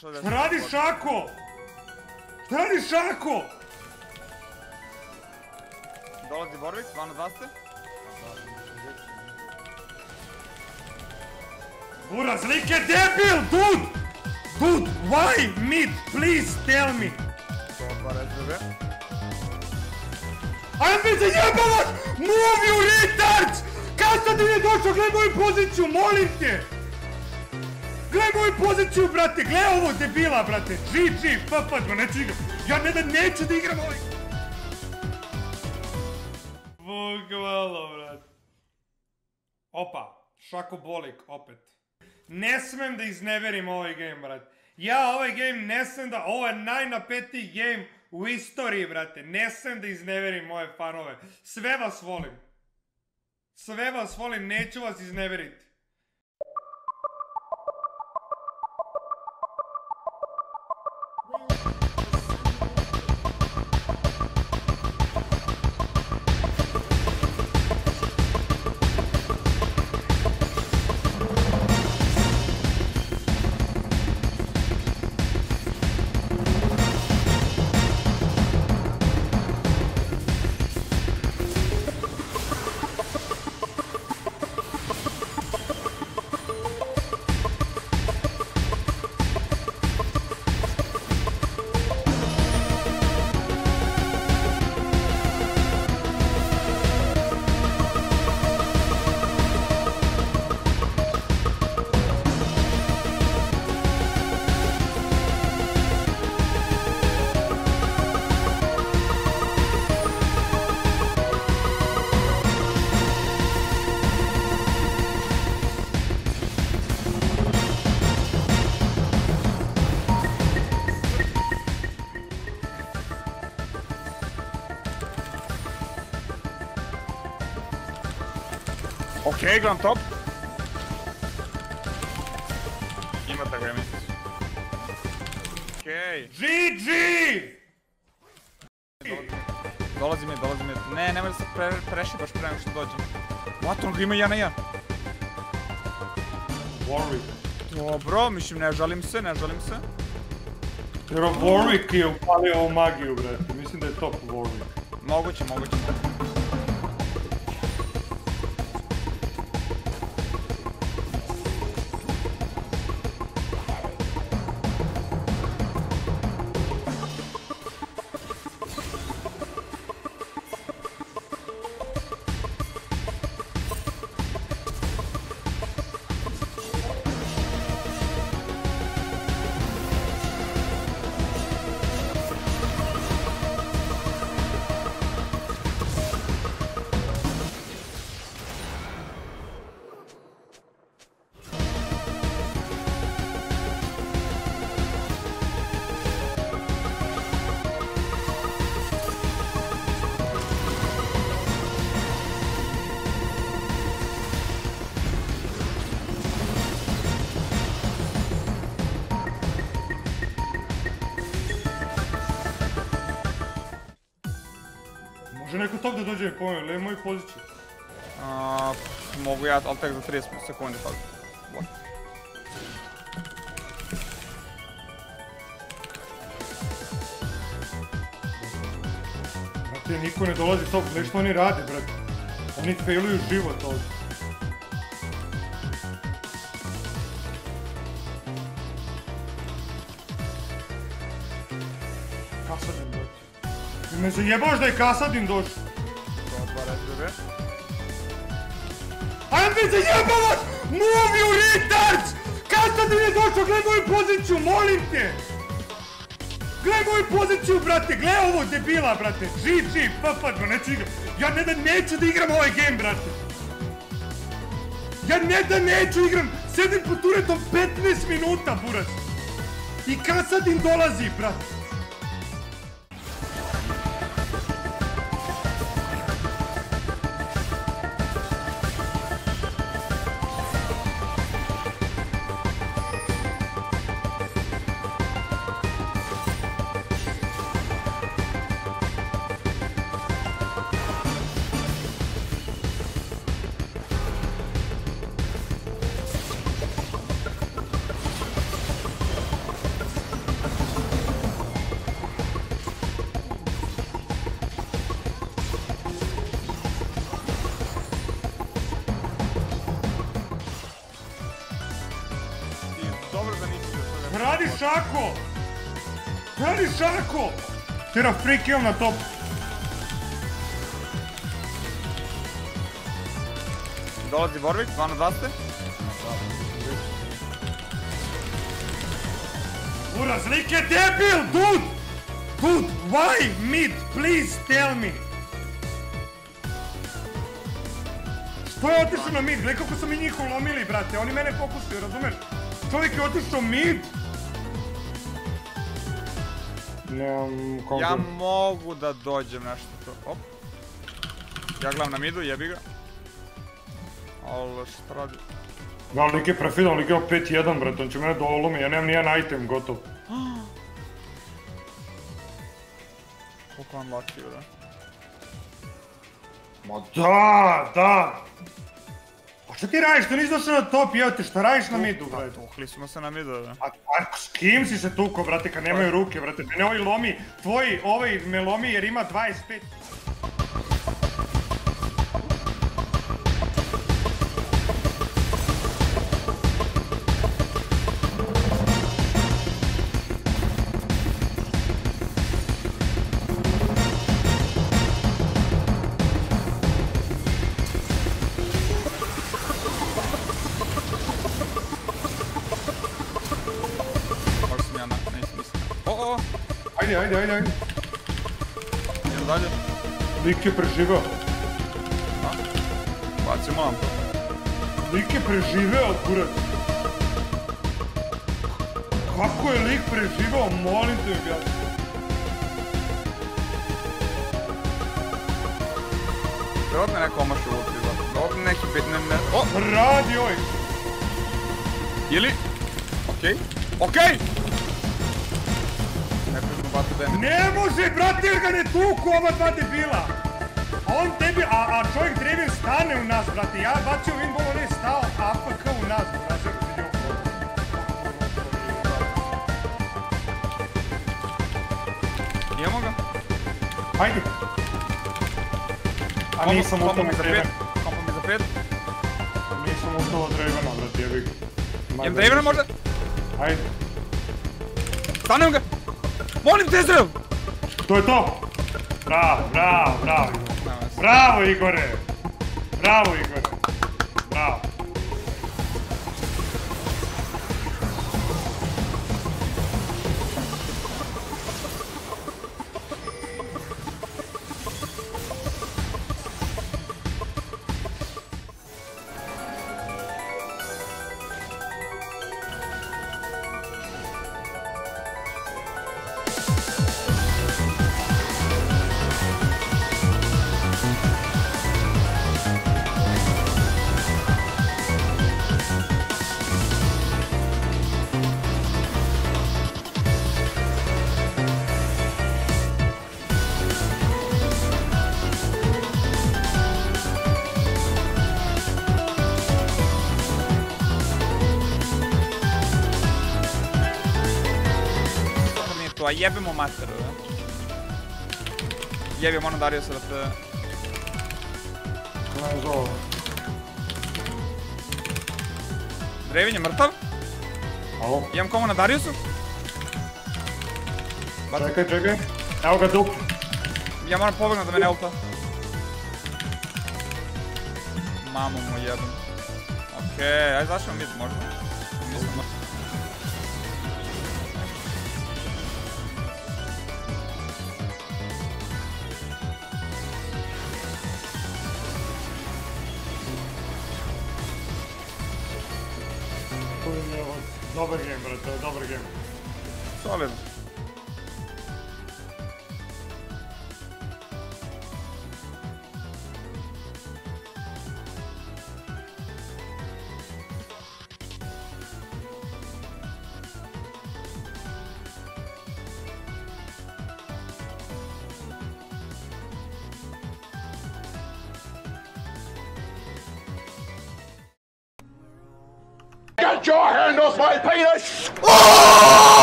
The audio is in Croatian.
Šta radi Šako? Šta radi Šako? Dolazi Borvik, 2 na 2 ste. Buraz, lik je debil, dude! Dude, why mid? Please tell me! Dobar SBB. Ajme me zajebavat! Move you retards! Kad sad nije došao, gledaj moju poziciju, molim te! Gledaj moju poziciju, brate, gledaj ovo debila, brate! GG, papad, ma neću igram! Ja ne da neću da igram ovaj... Bukvalo, brate. Opa, šakobolik, opet. Ne smem da izneverim ovaj game, brate. Ja ovaj game ne smem da... Ovo je najnapetiji game u istoriji, brate. Ne smem da izneverim moje fanove. Sve vas volim. Sve vas volim, neću vas izneveriti. Top. Imate ga, mislim. Okej. GG! Dolazi mi, dolazi mi. Ne, nemoj da se pre, prešibaš pre nego što dođem. What, on ga ima 1 na 1. Warwick. Dobro, mislim, ne žalim se, ne žalim se. Jer Warwick je upalio ovu magiju, brate. Mislim da je top Warwick. Moguće, moguće. Može neko top da dođe mi pomoći, ili moju poziciju. A, mogu ja, ali tek za 30 sekundi sad. What? Brate, niko ne dolazi top, nešto oni rade, brate. Oni failuju život ovdje. Me zajebaš da je Kasadin došao. Ajme me zajebavat! Move you retards! Kasadin je došao, gledaj moju poziciju, molim te! Gledaj moju poziciju, brate, gledaj ovo debila, brate. GG, papad, ma neću igram. Ja ne da neću da igram ovaj game, brate. Ja ne da neću igram. Sedim pod turetom 15 minuta, buras. I Kasadin dolazi, brate. Šako! Radi šako! Tjera free kill na top. Dolazi Warwick, 2 na 2 ste. Uraz, lik je debil, dude! Dude, why mid? Please tell me! Što je otišao na mid? Gledaj kako su mi njih ulomili, brate. Oni mene fokusuju, razumeš? Čovjek je otišao mid. Nemam koliko. Ja mogu da dođem nešto to. Op. Ja gledam na midu, jebi ga. Ali šta radi? Da, lik je prefidan, lik je 5-1, brate. On će mene dolomi, ja nemam nijedan item gotov. Koliko unlucky, bre. Ma da, da! Šta ti radiš? Tu nisi došao na top, jel te, šta radiš na midu, brate? Tuhli smo se na midu, bre. A, a s kim si se tuko, brate, kad nemaju ruke, brate? Mene ovaj lomi, tvoj, ovaj me lomi jer ima 25. Ajde, ajde, ajde, ajde. idem dalje. Lik je preživeo. Bacimo lampu. Lik je preživeo, kurac. Kako je lik preživeo, molim te objasni. Vjerojatno je neko omaš u ulti, zato. Ovdje neki bit, ne. O! Radi ovaj. Ili... Okej. Okej! Batu damage. Ne može, brate, jer ga ne tuku ova dva debila. A on tebi, a, a čovjek Draven stane u nas, brate. Ja bacio winball, on je stao AFK u nas, brate. Imamo ga? Hajde. A nisam od za pet. Dravena. Kombo mi za pet. Nisam utao od Dravena, brate, jebi ga. Idem Dravena možda? Hajde. Stanem ga! Molim te, Ezreal! To je to. Bravo, bravo, bravo. Bravo, Igore. Bravo, Igore. Bravo. Това ебемо мастера, бе. Ебемо на Дарио срата. Много. Древен е мъртъв? Ало. Имам кома на Дариусов? Бата. Чакай, чакай. Ел га дуп. Я мора побегна да ме не елта. Мамо му ебен. Окей, ай зашвам мид, може? Мисля, може. Dobar game, brate, dobar game. Solid. Your hand off my penis!